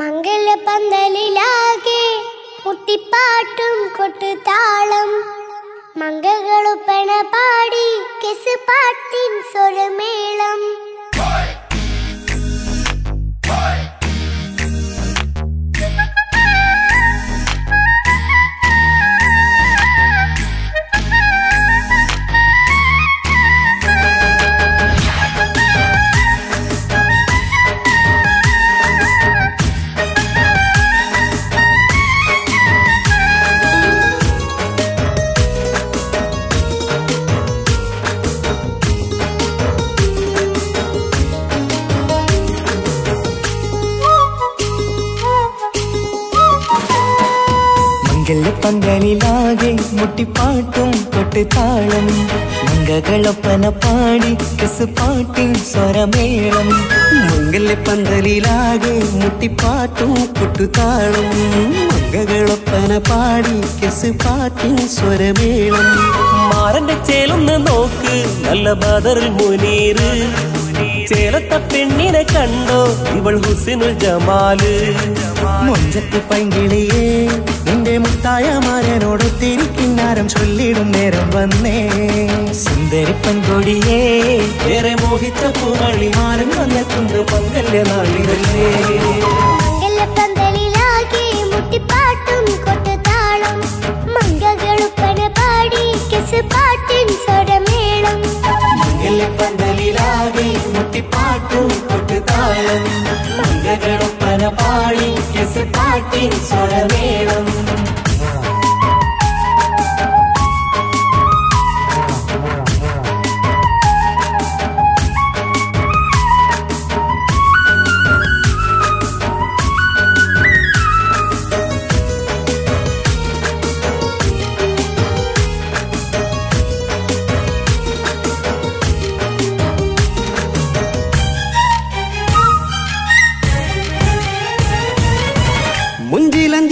മംഗലപന്തലിലാകെ മുട്ടിപ്പാട്ടും കൊട്ടുതാളം. മംഗളുപ്പണ പാടി കെസ് പാട്ടിൻ സ്വരമേളം. മംഗലപ്പന്തലിലാകെ മുട്ടിപ്പാട്ടും കൊട്ടുതാളം മംഗകളൊപ്പന പാടി കെസ് പാട്ടിൻ സ്വരമേളം. മംഗല്യപ്പന്തലിലാകെ മുട്ടിപ്പാട്ടും കൊട്ടുതാളം മംഗകളൊപ്പന പാടി കെസ് പാട്ടിൻ സ്വരമേളം. മാറന്റെ ചേലൊന്ന് നോക്ക് നല്ല ബദറിൽ മുനീറ്. ചേലത്ത പെണ്ണിനെ കണ്ടോ ഇവൾ ഹുസിനുൽ ജമാൽ. മുഞ്ചത്തി പൈങ്കിളിയേ നിന്റെ മുത്തായ മാരനോട് തിരിക്കിന്നാരം ചൊല്ലിടും നേരം വന്നേ. സുന്ദരി കൊടിയേ ഏറെ മോഹിച്ച പൂവളിമാരൻ വന്നെത്തുണ്ട് മംഗല്യ നാളിതല്ലേ. മുട്ടിപ്പാട്ടും കൊട്ടുതാളം. മംഗളൊപ്പന പാടി കെസ് പാട്ടിൻ സ്വരമേളം. മംഗല്യപ്പന്തലിലാകെ മുട്ടിപ്പാട്ടും കൊട്ടുതാളം. മംഗകളൊപ്പന പാടി കെസ് പാട്ടിൻ സ്വരമേളം.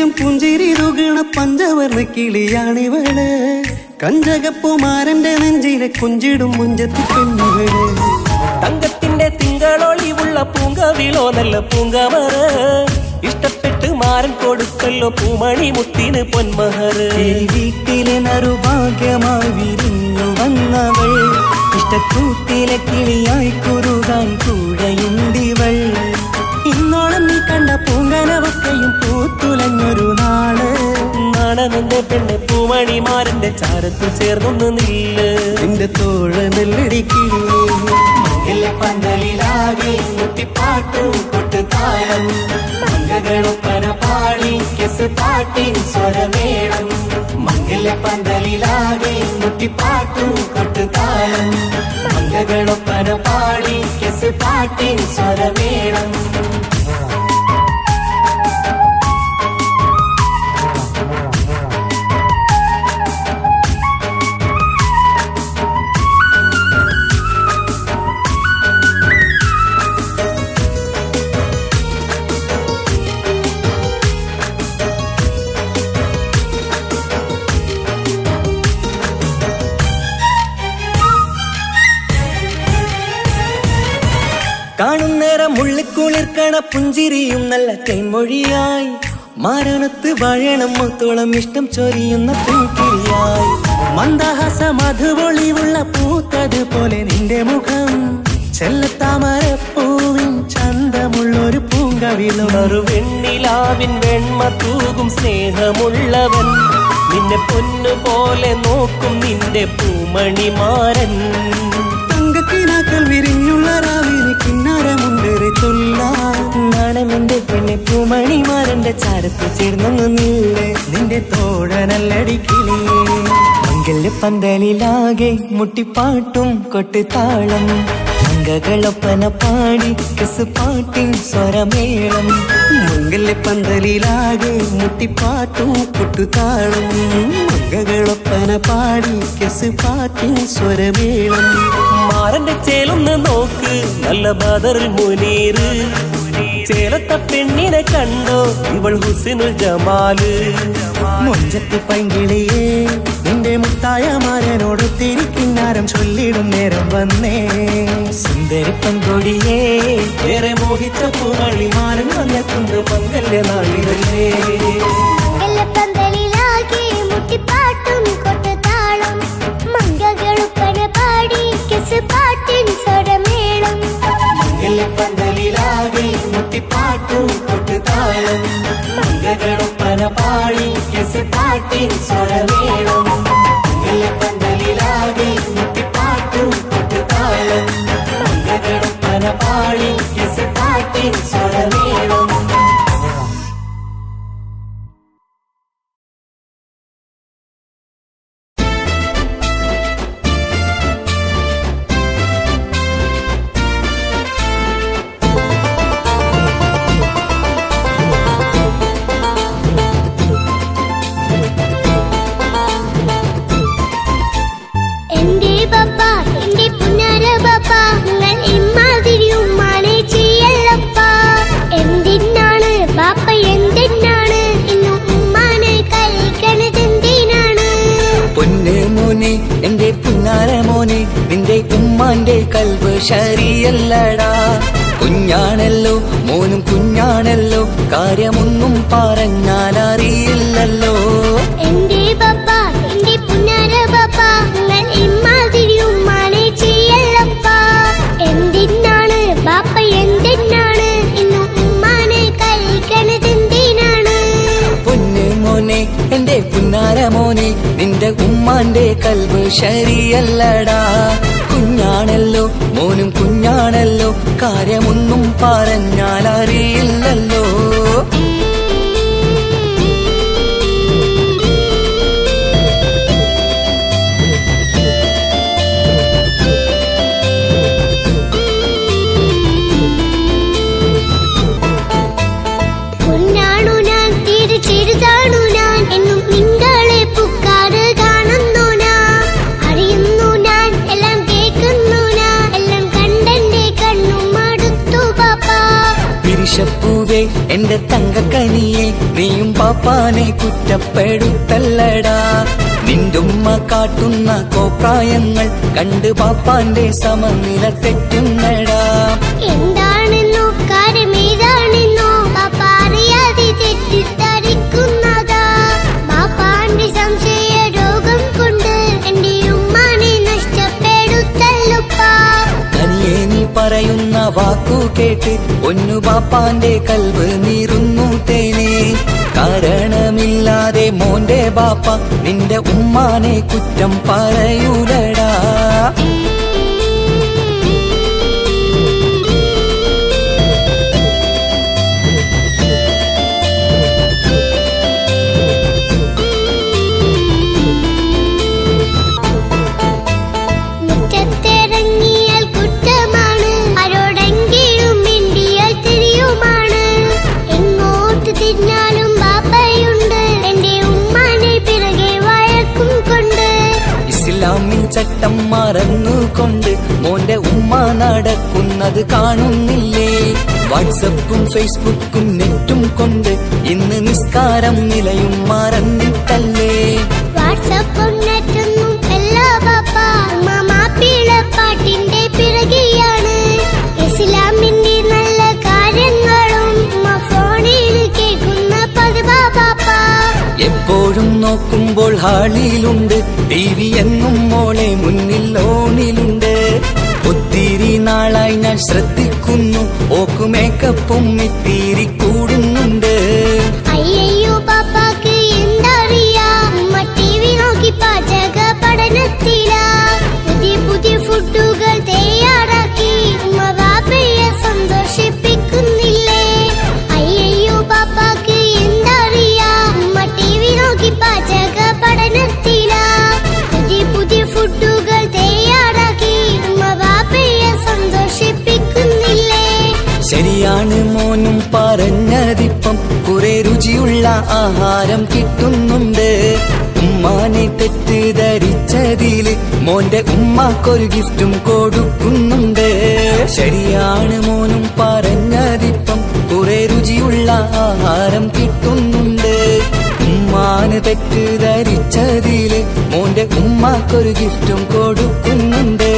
മുഞ്ചിലഞ്ചും പുഞ്ചിരി തുകണ പഞ്ചവർണ കിളിയാണിവൾ. കഞ്ചകപ്പുമാരന്റെ നെഞ്ചിലെ കുഞ്ചിടും മുഞ്ചത്തി പെണ്ണുകൾ തങ്കത്തിന്റെ തിങ്കളൊളിവുള്ള പൂങ്കവിളോ നല്ല പൂങ്കമറ്. ഇഷ്ടപ്പെട്ട് മാരൻ കൊടുക്കല്ലോ പൂമണി മുത്തിന് പൊന്മഹറ്. ഈ വീട്ടിലെ നറുഭാഗ്യമായി വിരിഞ്ഞു വന്നവൾ. ഇഷ്ടക്കൂട്ടിലെ കിളിയായി കുറുകാൻ കൂടെയുണ്ടിവൾ. ഇന്നോളം നീ കണ്ട പൂങ്കനവക്കയും പൂത്തുലഞ്ഞൊരു നാൾ നാണമെന്റെ പെണ്ണ് പൂമണിമാരന്റെ ചാരത്ത് ചേർന്നൊന്ന് നില്ല്. നിന്റെ തോഴ നെല്ലടിക്കില്ലേ പന്തലിലാകെ മുട്ടിപ്പാട്ടും കൊട്ടുതാളം മംഗകളൊപ്പന പാടി കെസ് പാട്ടിൻ സ്വരമേളം. മംഗല പന്തലിലാകെ മുട്ടിപ്പാട്ടും കൊട്ടുതാളം മംഗകളൊപ്പന പാടി കെസ് പാട്ടിൻ സ്വരമേളം. കാണുന്നേരം ഉള്ളിക്കുളിർക്കണ പുഞ്ചിരിയും നല്ല തേൻമൊഴിയായി മാരണത്ത് വഴണം മുത്തോളം ഇഷ്ടം ചൊരിയുന്ന പൂക്കിരിയായി മന്ദഹാസ മധുപൊളിവുള്ള പൂത്തത് പോലെ നിന്റെ മുഖം. ചെല്ലത്താമരപ്പൂവിൻ ചന്തമുള്ളൊരു പൂങ്കവിളുണറു വെണ്ണിലാവിൻ വെണ്മ തൂകും സ്നേഹമുള്ളവൻ. നിന്നെ പൊന്നു പോലെ നോക്കും നിന്റെ പൂമണിമാരൻ. നാണമെന്റെ പെണ്ണെ പൂമണിമാരന്റെ ചാരത്ത് ചേർന്നു നില്ലേ. നിന്റെ തോഴനല്ലടിക്കിളിയേ മംഗല്യ പന്തലിലാകെ മുട്ടിപ്പാട്ടും കൊട്ടുതാളം മംഗകളൊപ്പന പാടി കസ് പാട്ടിൻ സ്വരമേളം. മംഗല്യപ്പന്തലിലാകെ മുട്ടിപ്പാട്ടും കൊട്ടുതാളം മംഗകളൊപ്പന പാടി കസ് പാട്ടിൻ സ്വരമേളം. മാരന്റെ ചേലൊന്ന് നോക്ക് നല്ല ബദറിൽ മുനീറ്. ചേലത്ത പെണ്ണിനെ കണ്ടോ? ഇവൾ ഹുസിനുൽ ജമാൽ. മൊഞ്ചത്തി പൈങ്കിളിയേ നിന്റെ മുത്തായ മാരനോട് തിരിക്കിന്നാരം ചൊല്ലിടും നേരം വന്നേ. സുന്ദരി പെൺകൊടിയേ വേറെ മോഹിച്ച പൂവളിമാരൻ വന്നെത്തുണ്ട് പങ്കല്ലേ നാളിതല്ലേ. പാട്ടിൻ സ്വരമേളം ഉമ്മാന്റെ കൽവ് ശരിയല്ലടാ. കുഞ്ഞാണല്ലോ മോനും കുഞ്ഞാണല്ലോ കാര്യമൊന്നും പറഞ്ഞാൽ അറിയില്ലല്ലോ എന്റെ പപ്പ എന്റെ പുന്നാര പപ്പ നിങ്ങൾ ഇമ്മാതിരി ഉമ്മാനെ ചെയ്യല്ലപ്പ എന്തിനാണ് പാപ്പ എന്തിനാണ് ഇന്ന് ഉമ്മാനെ കഴിക്കണത് എന്തിനാണ്? പൊന്നെ മോനെ എന്റെ പുന്നാര മോനെ നിന്റെ ഉമ്മാന്റെ കൽവ് ശരിയല്ലടാ. കുഞ്ഞാണല്ലോ മോനും കുഞ്ഞാണല്ലോ കാര്യമൊന്നും പറഞ്ഞാൽ അറിയില്ലല്ലോ പിരിശപ്പൂവേ എന്റെ തങ്കക്കനിയെ നീയും പാപ്പാനെ കുറ്റപ്പെടുത്തല്ലടാ. നിന്റുമ്മ കാട്ടുന്ന കോപ്രായങ്ങൾ കണ്ട് പാപ്പാന്റെ സമനില തെറ്റുന്നടാ. എന്താണെന്നോ കാര്യമേതാണെന്നോ പാപ്പ അറിയാതെ തെറ്റിദ്ധരിക്കുന്നതാ. പാപ്പാന്റെ സംശയ രോഗം കൊണ്ട് എന്റെ ഉമ്മാനെ നഷ്ടപ്പെടുത്തല്ലുപ്പാ. കനിയെ നീ പറയുന്ന വാക്കു കേട്ട് ഒന്നു പാപ്പാന്റെ കൽവ് നീറുന്നു തേനേ. കാരണമില്ലാതെ മോന്റെ ബാപ്പ നിന്റെ ഉമ്മാനെ കുറ്റം പറയൂലടാ. വാട്സപ്പും ഫേസ്ബുക്കും നെറ്റും കൊണ്ട് ഇന്ന് നിസ്കാരം നിലയും മറന്നിട്ടല്ലേ? വാട്സപ്പും നെറ്റൊന്നും പാട്ടിന്റെ പിറകെയാണ്. ഇസ്ലാമിന്റെ നല്ല കാര്യങ്ങളും ഉമ്മ ഫോണിൽ കേൾക്കുന്ന പതിവാ ബാപ്പ എപ്പോഴും നോക്കുമ്പോൾ ഹാളിയിലുണ്ട് ടി വി എന്നും മോളെ മുന്നിൽ ഓണിലുണ്ട് ഒത്തിരി നാളായി ഞാൻ ശ്രദ്ധിക്കുന്നു. ഓക്കുമേക്കപ്പും ഇത്തിരി കൂടുന്നുണ്ട്. അയ്യയ്യോ ആഹാരം കിട്ടുന്നുണ്ട്. ഉമ്മാനെ തെറ്റിദ്ധരിച്ചതിൽ മോന്റെ ഉമ്മാക്കൊരു ഗിഫ്റ്റും കൊടുക്കുന്നുണ്ട്. ശരിയാണ് മോനും പറഞ്ഞതിപ്പം. കുറെ രുചിയുള്ള ആഹാരം കിട്ടുന്നുണ്ട്. ഉമ്മാന് തെറ്റിദ്ധരിച്ചതിൽ മോന്റെ ഉമ്മാക്കൊരു ഗിഫ്റ്റും കൊടുക്കുന്നുണ്ട്.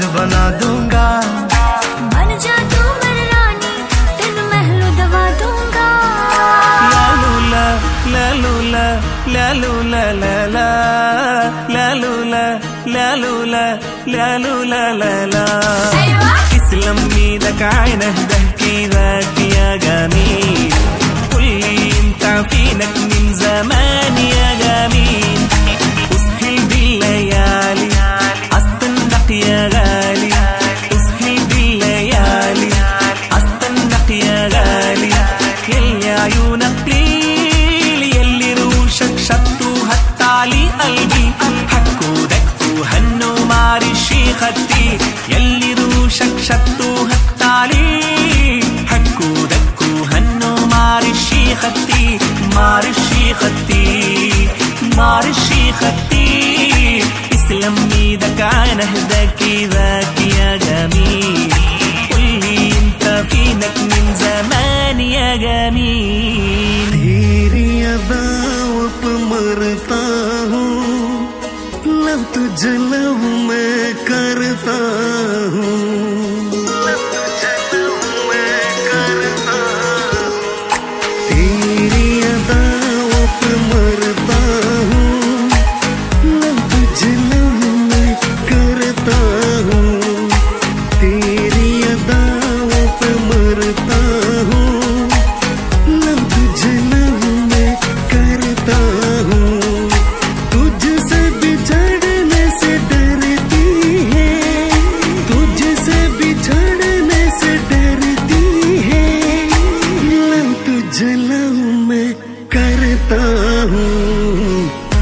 ताज बना दूंगा। बन जा तू रानी तेन महलू दबा दूंगा। ललूला ललूला ललूला लला ललूला ललूला ललूला लला اسلم ميدك عينه ضحكي ذاك يا جميل قولي انت عفينك من زمان तुझ लव मैं करता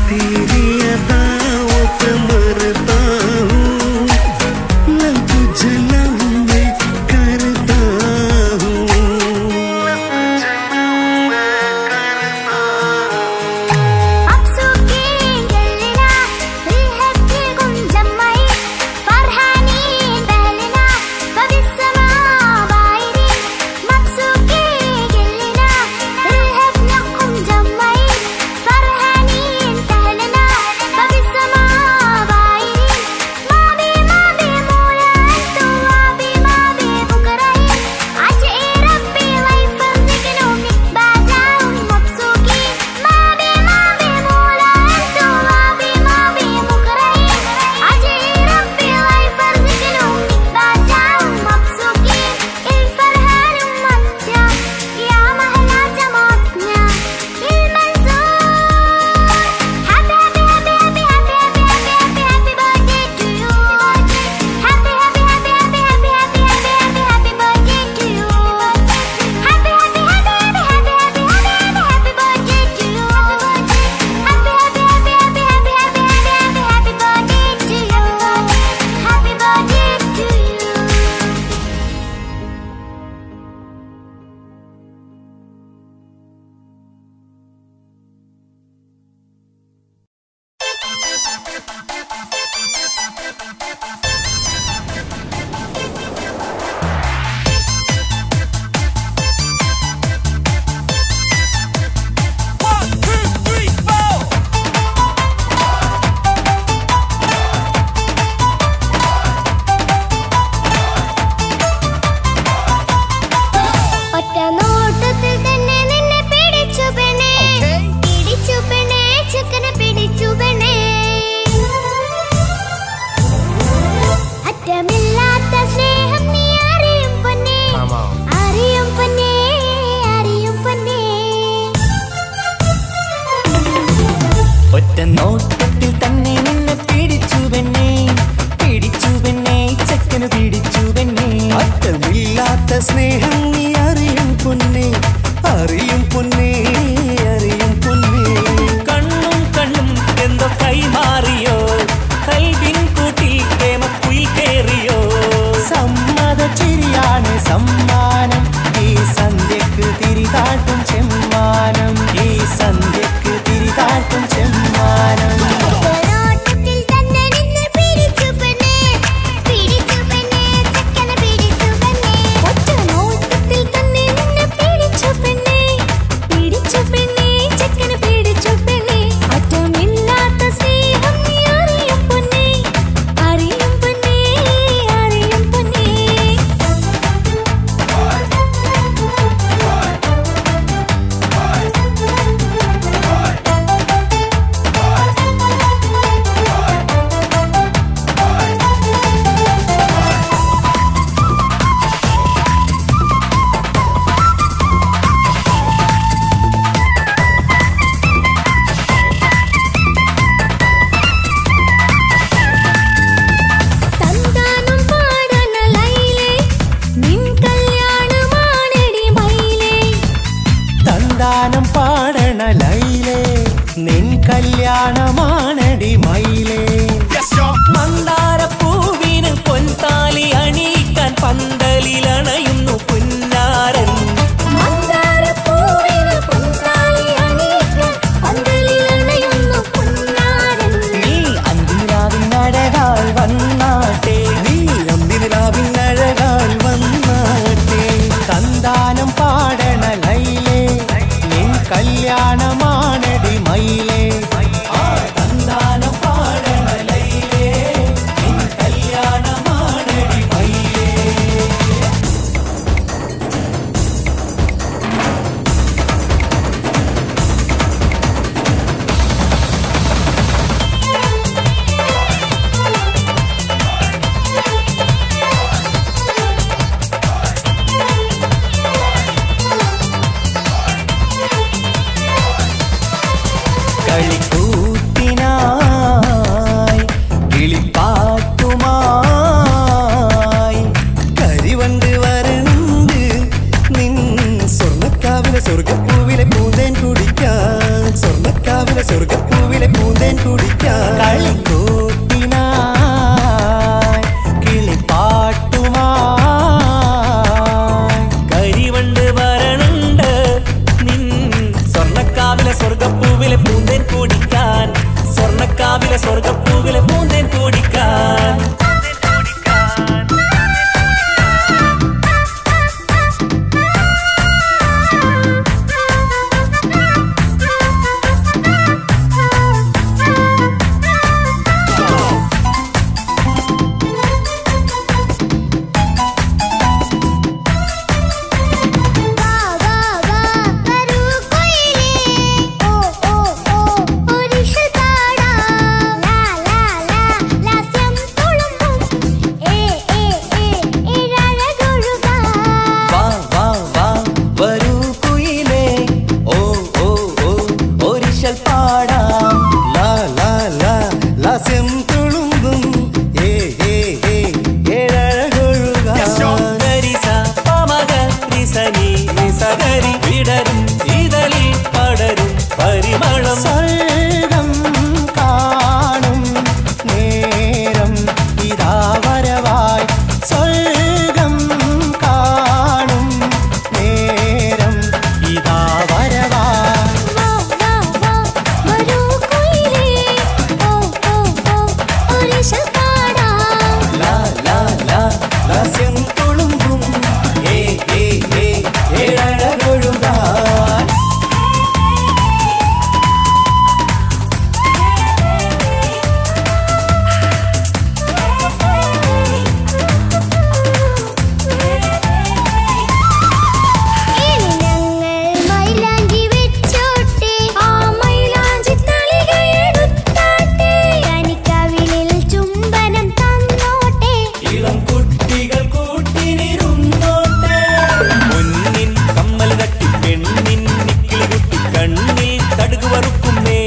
Tiriya ta സ്നേഹം தடுகு வறுக்கும் மே